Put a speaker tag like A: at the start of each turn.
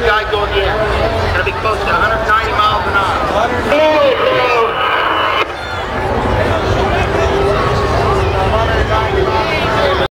A: guy go